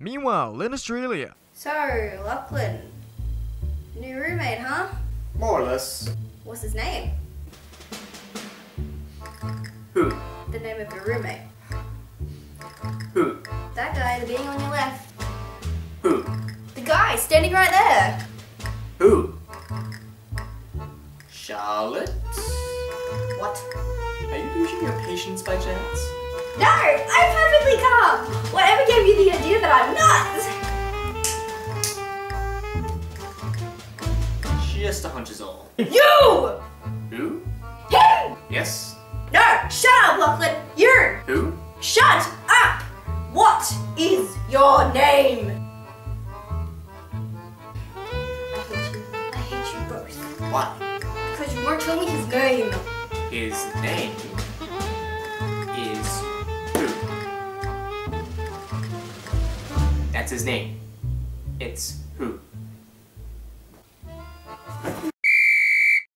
Meanwhile, in Australia, So, Lachlan, new roommate, huh? More or less. What's his name? Who? The name of your roommate. Who? That guy, the being on your left. Who? The guy standing right there. Who? Charlotte? What? Are you losing your patience by chance? No, I'm that I'm nuts? Just a hunch is all. You! Who? Him! Yes. No, shut up, Lachlan. You! Who? Shut up! What is your name? I hate you. I hate you both. Why? Because you won't tell me his name. His name That's his name. It's who?